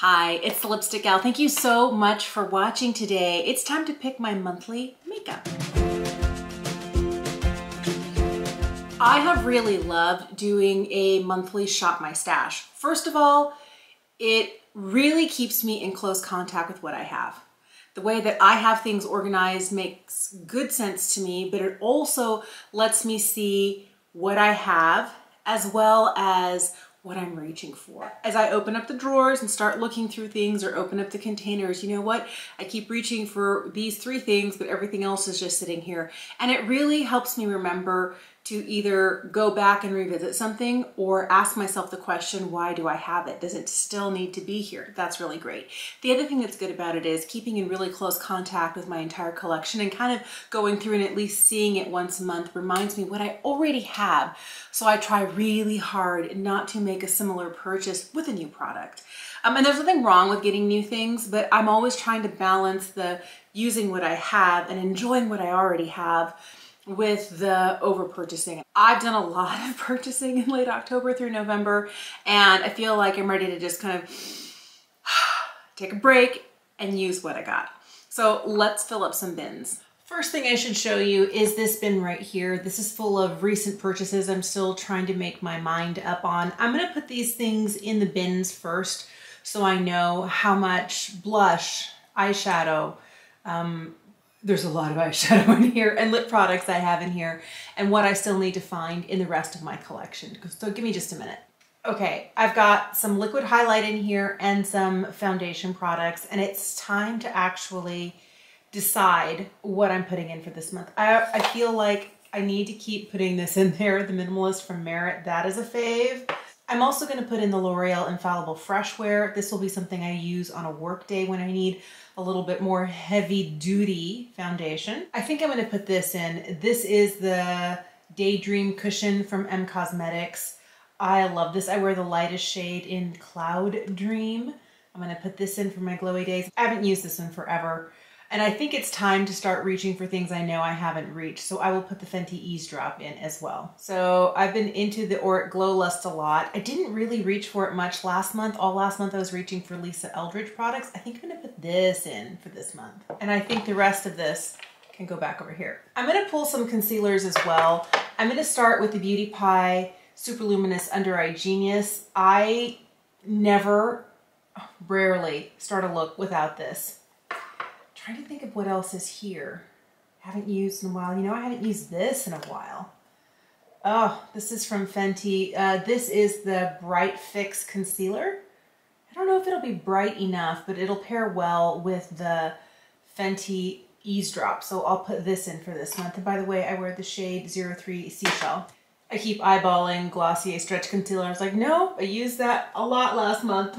Hi, it's the Lipstick Gal. Thank you so much for watching today. It's time to pick my monthly makeup. I have really loved doing a monthly shop my stash. First of all, it really keeps me in close contact with what I have. The way that I have things organized makes good sense to me, but it also lets me see what I have as well as what I'm reaching for. As I open up the drawers and start looking through things or open up the containers, you know what? I keep reaching for these three things, but everything else is just sitting here. And it really helps me remember to either go back and revisit something or ask myself the question, why do I have it? Does it still need to be here? That's really great. The other thing that's good about it is keeping in really close contact with my entire collection and kind of going through and at least seeing it once a month reminds me what I already have. So I try really hard not to make a similar purchase with a new product. Um, and there's nothing wrong with getting new things, but I'm always trying to balance the using what I have and enjoying what I already have with the over purchasing. I've done a lot of purchasing in late October through November, and I feel like I'm ready to just kind of take a break and use what I got. So let's fill up some bins. First thing I should show you is this bin right here. This is full of recent purchases I'm still trying to make my mind up on. I'm gonna put these things in the bins first so I know how much blush, eyeshadow, um, there's a lot of eyeshadow in here and lip products I have in here and what I still need to find in the rest of my collection. So give me just a minute. Okay, I've got some liquid highlight in here and some foundation products and it's time to actually decide what I'm putting in for this month. I, I feel like I need to keep putting this in there, the Minimalist from Merit. That is a fave. I'm also going to put in the L'Oreal Infallible Fresh Wear. This will be something I use on a work day when I need a little bit more heavy duty foundation. I think I'm to put this in. This is the Daydream Cushion from EM Cosmetics. I love this. I wear the lightest shade in Cloud Dream. I'm to put this in for my glowy days. I haven't used this one forever. And I think it's time to start reaching for things I know I haven't reached. So I will put the Fenty Eavesdrop in as well. So I've been into the Auric Glow Lust a lot. I didn't really reach for it much last month. All last month I was reaching for Lisa Eldridge products. I think I'm gonna put this in for this month. And I think the rest of this can go back over here. I'm gonna pull some concealers as well. I'm gonna start with the Beauty Pie Super Luminous Under Eye Genius. I never, rarely start a look without this trying to think of what else is here. Haven't used in a while. You know, I haven't used this in a while. Oh, this is from Fenty. Uh, this is the Bright Fix Concealer. I don't know if it'll be bright enough, but it'll pair well with the Fenty Eavesdrop. So I'll put this in for this month. And by the way, I wear the shade 03 Seashell. I keep eyeballing Glossier Stretch Concealer. I was like, no, I used that a lot last month.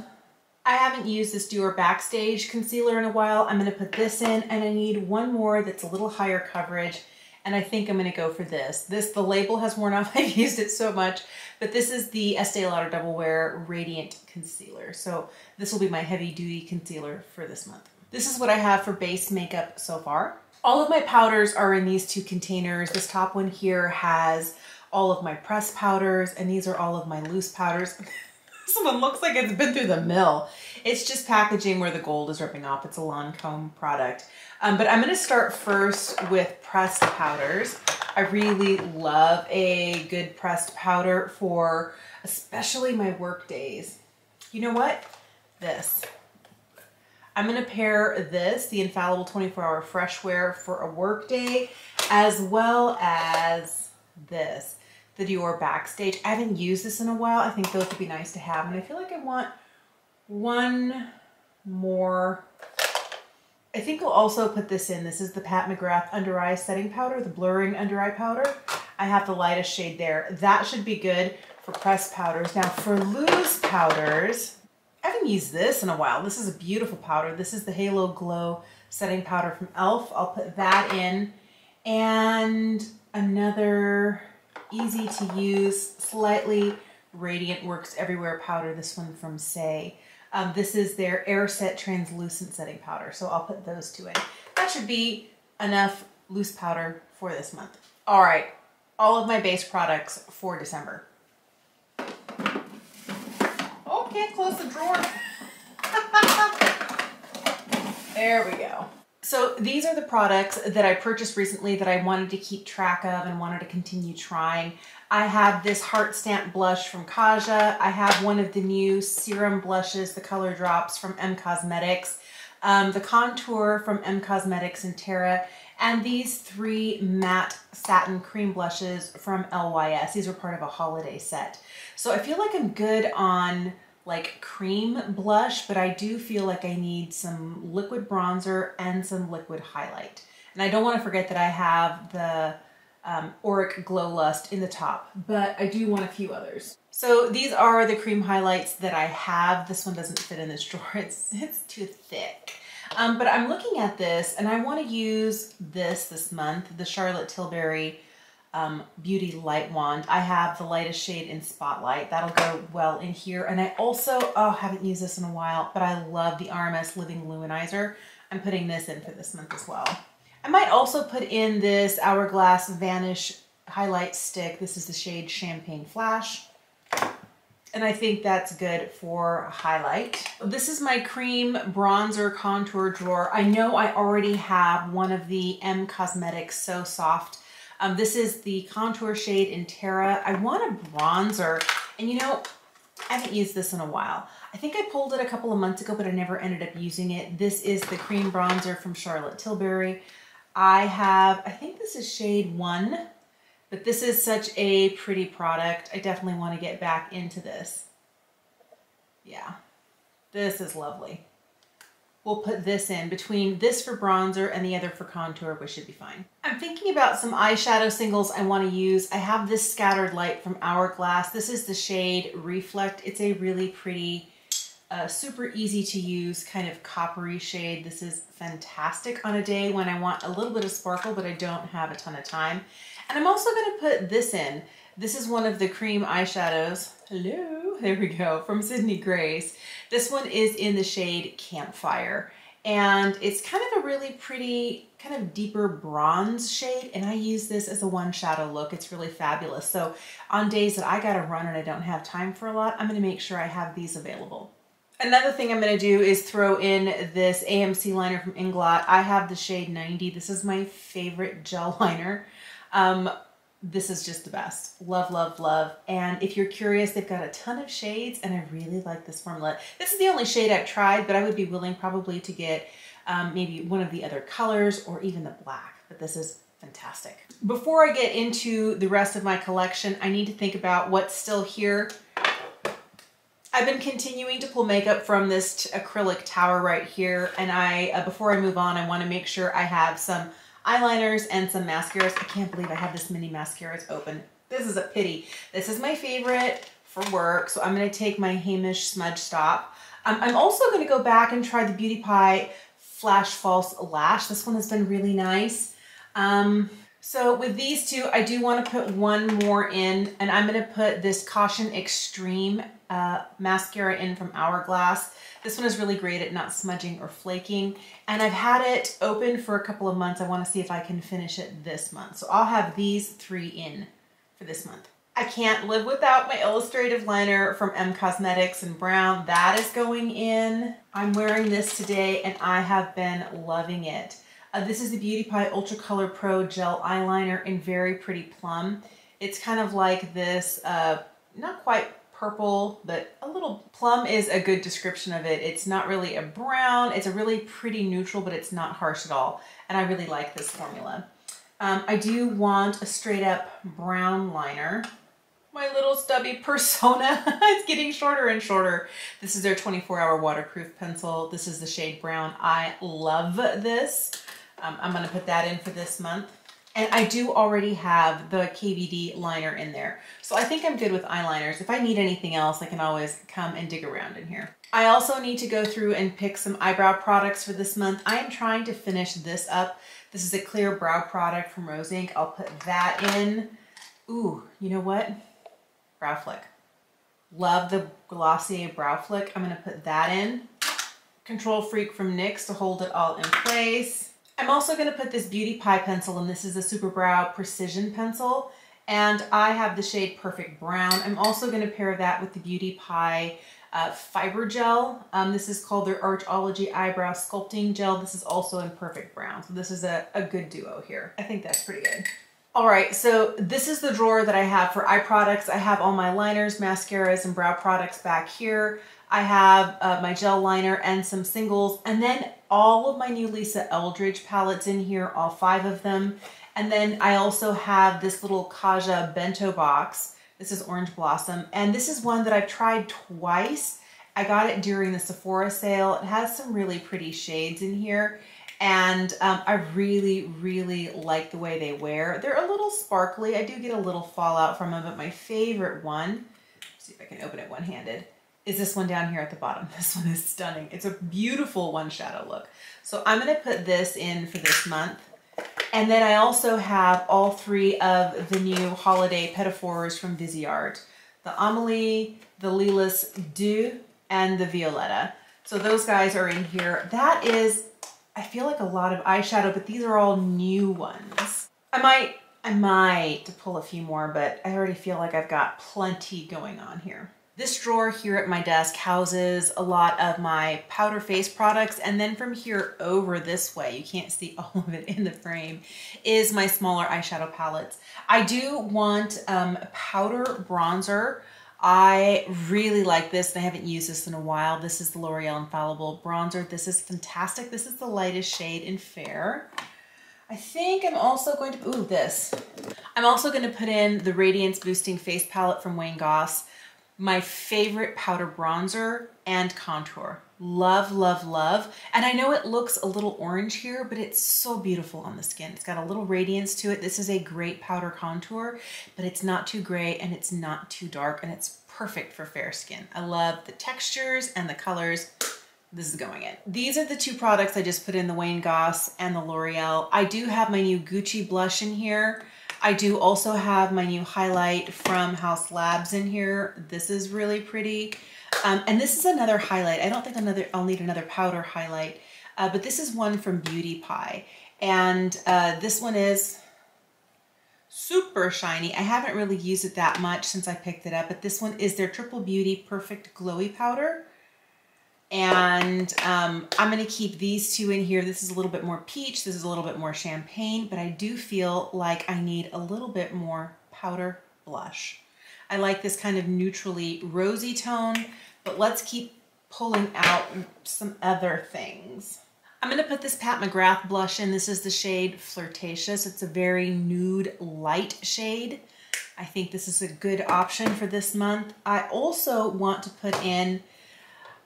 I haven't used this Dior Backstage concealer in a while. I'm gonna put this in and I need one more that's a little higher coverage and I think I'm gonna go for this. This, the label has worn off, I've used it so much, but this is the Estee Lauder Double Wear Radiant Concealer. So this will be my heavy duty concealer for this month. This is what I have for base makeup so far. All of my powders are in these two containers. This top one here has all of my pressed powders and these are all of my loose powders. This one looks like it's been through the mill. It's just packaging where the gold is ripping off. It's a Lancome product. Um, but I'm gonna start first with pressed powders. I really love a good pressed powder for especially my work days. You know what? This. I'm gonna pair this, the Infallible 24 Hour Fresh Wear for a work day, as well as this the Dior Backstage. I haven't used this in a while. I think those would be nice to have. And I feel like I want one more. I think we'll also put this in. This is the Pat McGrath Under Eye Setting Powder, the Blurring Under Eye Powder. I have the lightest shade there. That should be good for pressed powders. Now for loose powders, I haven't used this in a while. This is a beautiful powder. This is the Halo Glow Setting Powder from e.l.f. I'll put that in. And another easy to use, slightly radiant works everywhere powder. This one from Saie. Um, this is their Air Set Translucent Setting Powder. So I'll put those two in. That should be enough loose powder for this month. All right, all of my base products for December. Oh, can't close the drawer. There we go. So these are the products that I purchased recently that I wanted to keep track of and wanted to continue trying. I have this Heart Stamp blush from Kaja. I have one of the new serum blushes, the color drops from EM Cosmetics, um, the contour from EM Cosmetics and Terra, and these three matte satin cream blushes from LYS. These are part of a holiday set. So I feel like I'm good on like cream blush, but I do feel like I need some liquid bronzer and some liquid highlight. And I don't want to forget that I have the um, Auric Glow Lust in the top, but I do want a few others. So these are the cream highlights that I have. This one doesn't fit in this drawer. It's, it's too thick. Um, but I'm looking at this and I want to use this this month, the Charlotte Tilbury um, Beauty Light Wand. I have the lightest shade in Spotlight. That'll go well in here. And I also, oh, haven't used this in a while, but I love the RMS Living Luminizer. I'm putting this in for this month as well. I might also put in this Hourglass Vanish highlight stick. This is the shade Champagne Flash. And I think that's good for highlight. This is my cream bronzer contour drawer. I know I already have one of the EM Cosmetics So Soft um, this is the contour shade in Terra. I want a bronzer, and you know, I haven't used this in a while. I think I pulled it a couple of months ago, but I never ended up using it. This is the cream bronzer from Charlotte Tilbury. I have, I think this is shade one, but this is such a pretty product. I definitely want to get back into this. Yeah, this is lovely we'll put this in between this for bronzer and the other for contour, which should be fine. I'm thinking about some eyeshadow singles I want to use. I have this Scattered Light from Hourglass. This is the shade Reflect. It's a really pretty, uh, super easy to use kind of coppery shade. This is fantastic on a day when I want a little bit of sparkle, but I don't have a ton of time. And I'm also going to put this in. This is one of the cream eyeshadows. Hello, there we go, from Sydney Grace. This one is in the shade Campfire. And it's kind of a really pretty, kind of deeper bronze shade. And I use this as a one shadow look. It's really fabulous. So on days that I gotta run and I don't have time for a lot, I'm gonna make sure I have these available. Another thing I'm going to do is throw in this AMC liner from Inglot. I have the shade 90. This is my favorite gel liner. Um, this is just the best. Love, love, love. And if you're curious, they've got a ton of shades and I really like this formula. This is the only shade I've tried, but I would be willing probably to get um, maybe one of the other colors or even the black, but this is fantastic. Before I get into the rest of my collection, I need to think about what's still here. I've been continuing to pull makeup from this acrylic tower right here. And I, uh, before I move on, I wanna make sure I have some eyeliners and some mascaras. I can't believe I have this many mascaras open. This is a pity. This is my favorite for work. So I'm going to take my Heimish Smudge Stop. Um, I'm also going to go back and try the Beauty Pie Flash False Lash. This one has been really nice. Um, so with these two, I do want to put one more in, and I'm going to put this Caution Extreme uh, mascara in from Hourglass. This one is really great at not smudging or flaking. And I've had it open for a couple of months. I want to see if I can finish it this month. So I'll have these three in for this month. I can't live without my illustrative liner from EM Cosmetics in brown. That is going in. I'm wearing this today and I have been loving it. Uh, this is the Beauty Pie Ultra Color Pro Gel Eyeliner in Very Pretty Plum. It's kind of like this, uh, not quite purple, but a little plum is a good description of it. It's not really a brown. It's a really pretty neutral, but it's not harsh at all. And I really like this formula. Um, I do want a straight up brown liner. My little stubby persona is getting shorter and shorter. This is their 24 hour waterproof pencil. This is the shade brown. I love this. Um, I'm gonna put that in for this month. And I do already have the KVD liner in there. So I think I'm good with eyeliners. If I need anything else, I can always come and dig around in here. I also need to go through and pick some eyebrow products for this month. I am trying to finish this up. This is a clear brow product from Rose Inc. I'll put that in. Ooh, you know what? Brow Flick. Love the Glossier Brow Flick. I'm gonna put that in. Control Freak from NYX to hold it all in place. I'm also going to put this Beauty Pie pencil, and this is a Super Brow Precision Pencil, and I have the shade Perfect Brown. I'm also going to pair that with the Beauty Pie uh, fiber gel. Um, this is called their Archology Eyebrow Sculpting Gel. This is also in Perfect Brown. So this is a, a good duo here. I think that's pretty good. All right, so this is the drawer that I have for eye products. I have all my liners, mascaras, and brow products back here. I have uh, my gel liner and some singles, and then all of my new Lisa Eldridge palettes in here, all five of them. And then I also have this little Kaja bento box. This is Orange Blossom, and this is one that I've tried twice. I got it during the Sephora sale. It has some really pretty shades in here. And um, I really, really like the way they wear. They're a little sparkly. I do get a little fallout from them, but my favorite one, see if I can open it one-handed, is this one down here at the bottom. This one is stunning. It's a beautiful one shadow look. So I'm gonna put this in for this month. And then I also have all three of the new holiday Petits Fours from Viseart. The Amelie, the Lilas Deux, and the Violetta. So those guys are in here. That is I feel like a lot of eyeshadow, but these are all new ones. I might, I might pull a few more, but I already feel like I've got plenty going on here. This drawer here at my desk houses a lot of my powder face products and then from here over this way, you can't see all of it in the frame, is my smaller eyeshadow palettes. I do want um, powder bronzer I really like this and I haven't used this in a while. This is the L'Oreal Infallible Bronzer. This is fantastic. This is the lightest shade in Fair. I think I'm also going to, ooh, this. I'm also going to put in the Radiance Boosting Face Palette from Wayne Goss. My favorite powder bronzer and contour. Love, love, love. And I know it looks a little orange here, but it's so beautiful on the skin. It's got a little radiance to it. This is a great powder contour, but it's not too gray and it's not too dark and it's perfect for fair skin. I love the textures and the colors. This is going in. These are the two products I just put in, the Wayne Goss and the L'Oreal. I do have my new Gucci blush in here. I do also have my new highlight from Haus Labs in here. This is really pretty. Um, and this is another highlight. I don't think another I'll need another powder highlight, uh, but this is one from Beauty Pie. And uh, this one is super shiny. I haven't really used it that much since I picked it up, but this one is their Triple Beauty Perfect Glowy Powder. And um, I'm going to keep these two in here. This is a little bit more peach. This is a little bit more champagne, but I do feel like I need a little bit more powder blush. I like this kind of neutrally rosy tone, but let's keep pulling out some other things. I'm going to put this Pat McGrath blush in. This is the shade Flirtatious. It's a very nude light shade. I think this is a good option for this month. I also want to put in,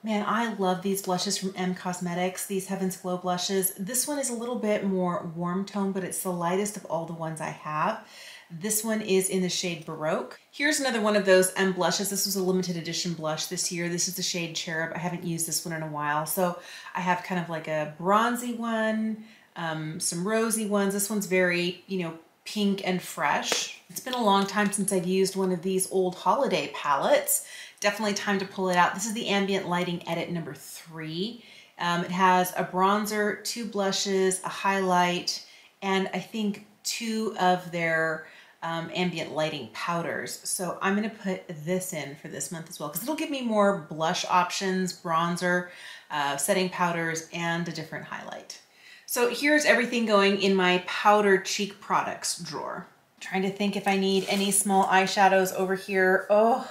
man, I love these blushes from EM Cosmetics, these Heaven's Glow blushes. This one is a little bit more warm tone, but it's the lightest of all the ones I have. This one is in the shade Baroque. Here's another one of those M blushes. This was a limited edition blush this year. This is the shade Cherub. I haven't used this one in a while. So I have kind of like a bronzy one, um, some rosy ones. This one's very, you know, pink and fresh. It's been a long time since I've used one of these old holiday palettes. Definitely time to pull it out. This is the Ambient Lighting Edit number three. Um, it has a bronzer, two blushes, a highlight, and I think two of their um, ambient lighting powders. So I'm to put this in for this month as well because it'll give me more blush options, bronzer, uh, setting powders, and a different highlight. So here's everything going in my powder cheek products drawer. trying to think if I need any small eyeshadows over here. Oh,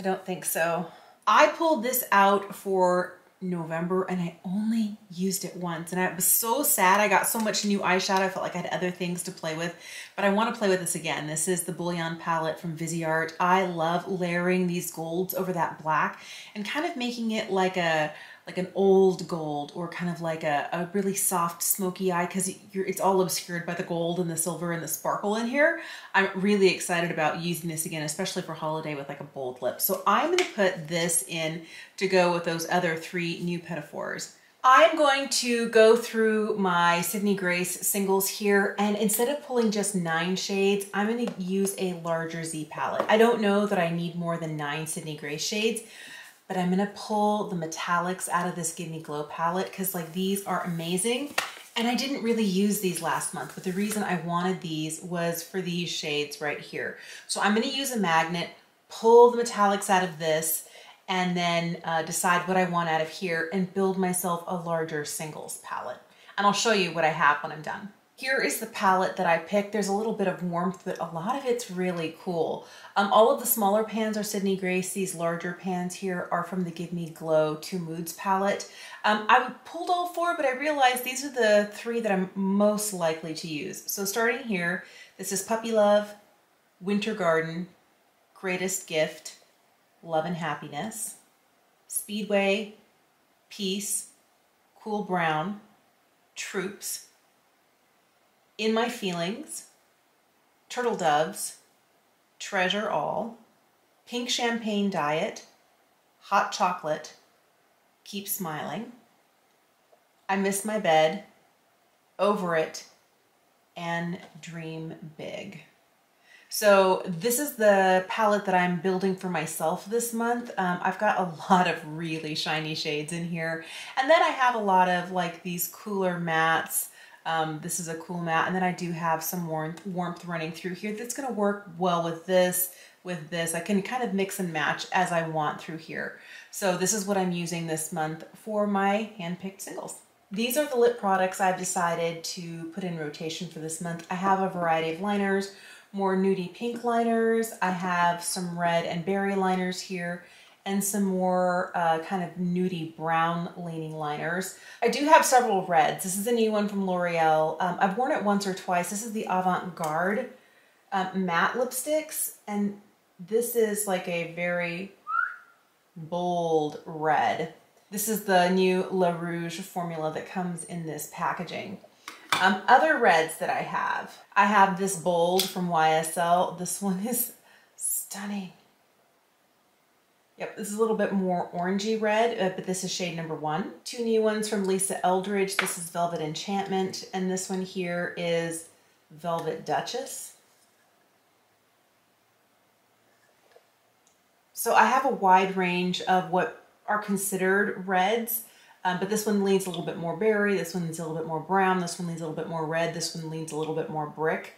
I don't think so. I pulled this out for November and I only used it once and I was so sad. I got so much new eyeshadow. I felt like I had other things to play with, but I want to play with this again. This is the Bullion palette from Viseart. I love layering these golds over that black and kind of making it like a like an old gold or kind of like a, a really soft smoky eye because it's all obscured by the gold and the silver and the sparkle in here. I'm really excited about using this again, especially for holiday with like a bold lip. So I'm going to put this in to go with those other three new Petits Fours. I'm going to go through my Sydney Grace singles here and instead of pulling just nine shades, I'm going to use a larger Z palette. I don't know that I need more than nine Sydney Grace shades, but I'm gonna pull the metallics out of this Give Me Glow palette because like these are amazing. And I didn't really use these last month, but the reason I wanted these was for these shades right here. So I'm gonna use a magnet, pull the metallics out of this, and then uh, decide what I want out of here and build myself a larger singles palette. And I'll show you what I have when I'm done. Here is the palette that I picked. There's a little bit of warmth, but a lot of it's really cool. Um, all of the smaller pans are Sydney Grace. These larger pans here are from the Give Me Glow Two Moods palette. Um, I pulled all four, but I realized these are the three that I'm most likely to use. So starting here, this is Puppy Love, Winter Garden, Greatest Gift, Love and Happiness, Speedway, Peace, Cool Brown, Troops, in My Feelings, Turtle Doves, Treasure All, Pink Champagne Diet, Hot Chocolate, Keep Smiling, I Miss My Bed, Over It, and Dream Big. So this is the palette that I'm building for myself this month. Um, I've got a lot of really shiny shades in here. And then I have a lot of like these cooler mattes um, this is a cool mat. And then I do have some warmth, warmth running through here that's going to work well with this, with this. I can kind of mix and match as I want through here. So this is what I'm using this month for my hand-picked singles. These are the lip products I've decided to put in rotation for this month. I have a variety of liners, more nudie pink liners. I have some red and berry liners here and some more uh, kind of nudie brown leaning liners. I do have several reds. This is a new one from L'Oreal. Um, I've worn it once or twice. This is the Avant Garde um, matte lipsticks, and this is like a very bold red. This is the new La Rouge formula that comes in this packaging. Um, other reds that I have, I have this bold from YSL. This one is stunning. Yep, this is a little bit more orangey red, uh, but this is shade number one. Two new ones from Lisa Eldridge. This is Velvet Enchantment, and this one here is Velvet Duchess. So I have a wide range of what are considered reds, um, but this one leans a little bit more berry, this one leans a little bit more brown, this one leans a little bit more red, this one leans a little bit more brick.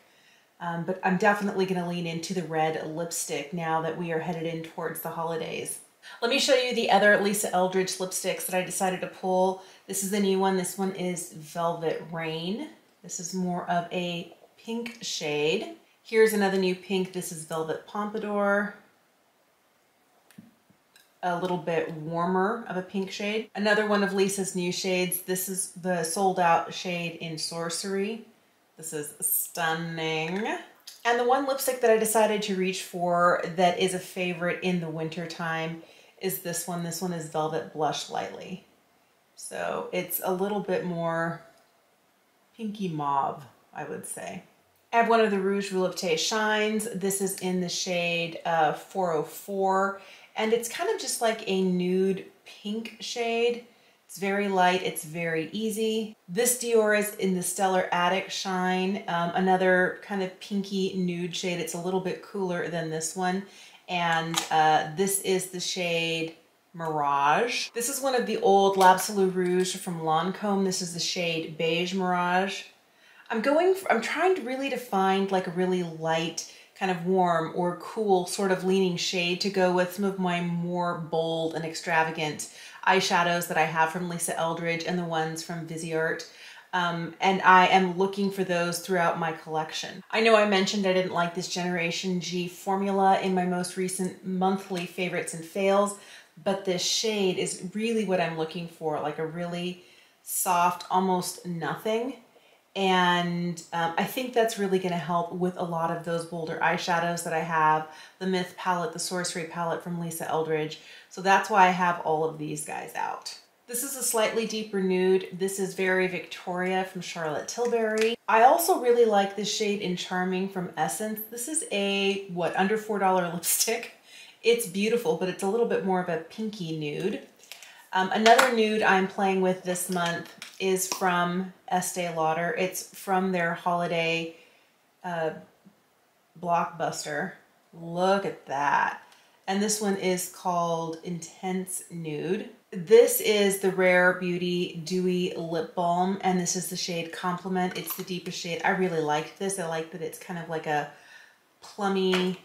Um, but I'm definitely going to lean into the red lipstick now that we are headed in towards the holidays. Let me show you the other Lisa Eldridge lipsticks that I decided to pull. This is the new one. This one is Velvet Rain. This is more of a pink shade. Here's another new pink. This is Velvet Pompadour. A little bit warmer of a pink shade. Another one of Lisa's new shades. This is the sold out shade in Sorcery. This is stunning. And the one lipstick that I decided to reach for that is a favorite in the winter time is this one. This one is Velvet Blush Lightly. So it's a little bit more pinky mauve, I would say. I have one of the Rouge Volupté Shines. This is in the shade uh, 404, and it's kind of just like a nude pink shade. It's very light, it's very easy. This Dior is in the Stellar Addict Shine, um, another kind of pinky nude shade. It's a little bit cooler than this one. And uh, this is the shade Mirage. This is one of the old L'Absolu Rouge from Lancome. This is the shade Beige Mirage. I'm going, for, I'm trying to really to find like a really light, kind of warm or cool sort of leaning shade to go with some of my more bold and extravagant eyeshadows that I have from Lisa Eldridge and the ones from Viseart. Um, and I am looking for those throughout my collection. I know I mentioned I didn't like this Generation G formula in my most recent monthly favorites and fails, but this shade is really what I'm looking for, like a really soft, almost nothing. And um, I think that's really going to help with a lot of those bolder eyeshadows that I have, the Myth palette, the Sorcery palette from Lisa Eldridge. So that's why I have all of these guys out. This is a slightly deeper nude. This is Very Victoria from Charlotte Tilbury. I also really like this shade in Charming from Essence. This is a, what, under $4 lipstick. It's beautiful, but it's a little bit more of a pinky nude. Um, another nude I'm playing with this month is from Estee Lauder. It's from their holiday uh, blockbuster. Look at that. And this one is called Intense Nude. This is the Rare Beauty Dewy Lip Balm, and this is the shade Compliment. It's the deepest shade. I really like this. I like that it's kind of like a plummy,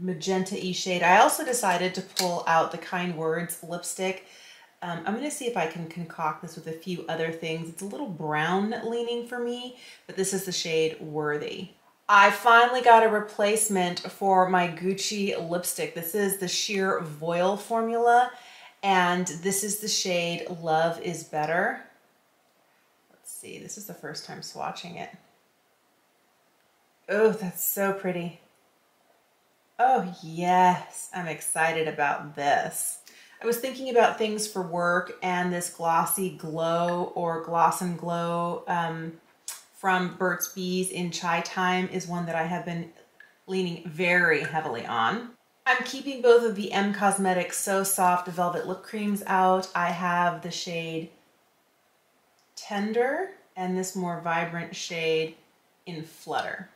magenta-y shade. I also decided to pull out the Kind Words lipstick. Um, I'm gonna see if I can concoct this with a few other things. It's a little brown leaning for me, but this is the shade Worthy. I finally got a replacement for my Gucci lipstick. This is the Sheer Voile formula, and this is the shade Love is Better. Let's see, this is the first time swatching it. Oh, that's so pretty. Oh yes, I'm excited about this. I was thinking about things for work and this glossy glow or gloss and glow um, from Burt's Bees in Chai Time is one that I have been leaning very heavily on. I'm keeping both of the EM Cosmetics So Soft Velvet Lip Creams out. I have the shade Tender and this more vibrant shade in Flutter.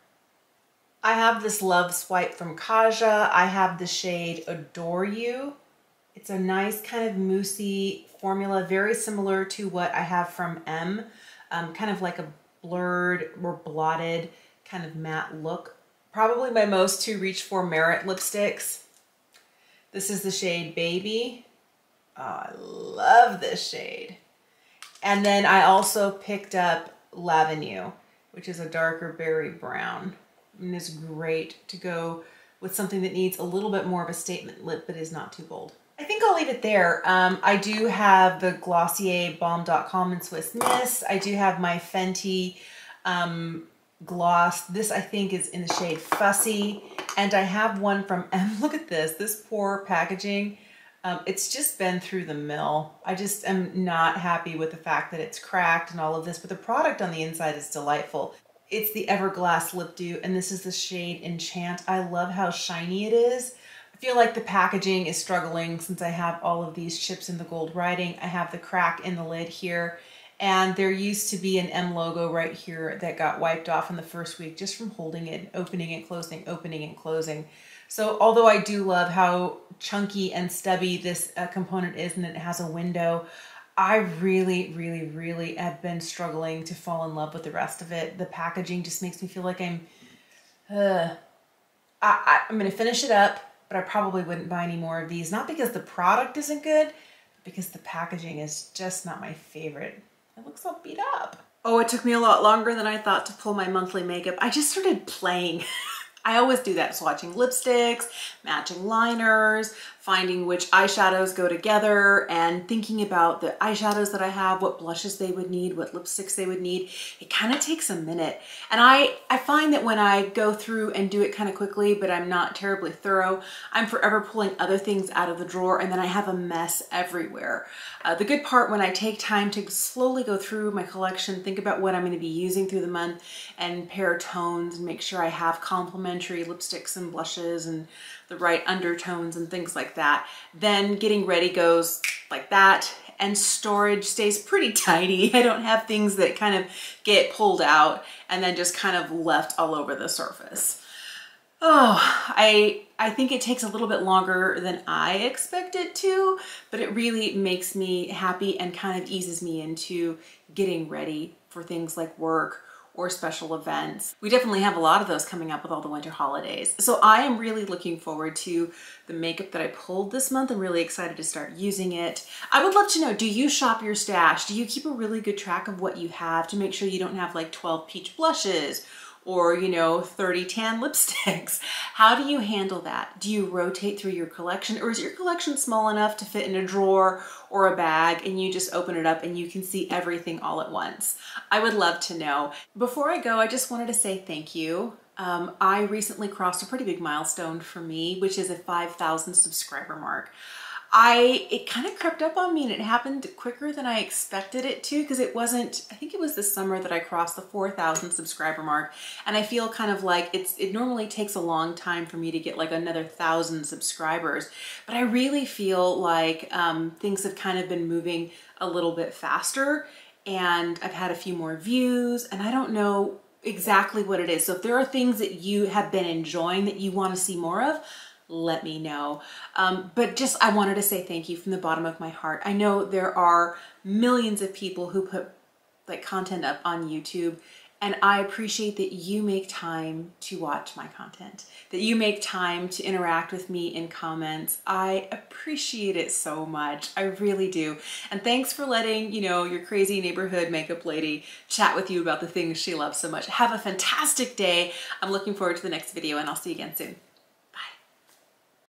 I have this Love Swipe from Kaja. I have the shade Adore You. It's a nice kind of moussey formula, very similar to what I have from M, um, kind of like a blurred or blotted kind of matte look. Probably my most to reach for Merit lipsticks. This is the shade Baby. Oh, I love this shade. And then I also picked up L'Avenue, which is a darker berry brown. And it's great to go with something that needs a little bit more of a statement lip, but is not too bold. I think I'll leave it there. Um, I do have the Glossier Balm.com and Swiss Miss. I do have my Fenty um, gloss. This I think is in the shade Fussy. And I have one from M. Look at this, this poor packaging. Um, it's just been through the mill. I just am not happy with the fact that it's cracked and all of this, but the product on the inside is delightful. It's the Everglass Lip Dew, and this is the shade Enchant. I love how shiny it is feel like the packaging is struggling since I have all of these chips in the gold writing. I have the crack in the lid here and there used to be an M logo right here that got wiped off in the first week just from holding it, opening and closing, opening and closing. So although I do love how chunky and stubby this uh, component is and it has a window, I really, really, really have been struggling to fall in love with the rest of it. The packaging just makes me feel like I'm, uh, I, I'm going to finish it up but I probably wouldn't buy any more of these. Not because the product isn't good, but because the packaging is just not my favorite. It looks all beat up. Oh, it took me a lot longer than I thought to pull my monthly makeup. I just started playing. I always do that, swatching lipsticks, matching liners, finding which eyeshadows go together and thinking about the eyeshadows that I have, what blushes they would need, what lipsticks they would need. It kind of takes a minute. And I, I find that when I go through and do it kind of quickly, but I'm not terribly thorough, I'm forever pulling other things out of the drawer and then I have a mess everywhere. Uh, the good part when I take time to slowly go through my collection, think about what I'm going to be using through the month and pair tones and make sure I have complementary lipsticks and blushes and the right undertones and things like that. Then getting ready goes like that and storage stays pretty tidy. I don't have things that kind of get pulled out and then just kind of left all over the surface. Oh, I, I think it takes a little bit longer than I expect it to, but it really makes me happy and kind of eases me into getting ready for things like work or special events. We definitely have a lot of those coming up with all the winter holidays. So I am really looking forward to the makeup that I pulled this month. I'm really excited to start using it. I would love to know, do you shop your stash? Do you keep a really good track of what you have to make sure you don't have like 12 peach blushes or, you know, 30 tan lipsticks. How do you handle that? Do you rotate through your collection or is your collection small enough to fit in a drawer or a bag and you just open it up and you can see everything all at once? I would love to know. Before I go, I just wanted to say thank you. Um, I recently crossed a pretty big milestone for me, which is a 5,000 subscriber mark. I it kind of crept up on me and it happened quicker than I expected it to because it wasn't I think it was this summer that I crossed the 4,000 subscriber mark and I feel kind of like it's it normally takes a long time for me to get like another thousand subscribers but I really feel like um, things have kind of been moving a little bit faster and I've had a few more views and I don't know exactly what it is. So if there are things that you have been enjoying that you want to see more of let me know. Um, but just, I wanted to say thank you from the bottom of my heart. I know there are millions of people who put like content up on YouTube And I appreciate that you make time to watch my content, that you make time to interact with me in comments. I appreciate it so much. I really do. And thanks for letting, you know, your crazy neighborhood makeup lady chat with you about the things she loves so much. Have a fantastic day. I'm looking forward to the next video and I'll see you again soon.